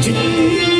君。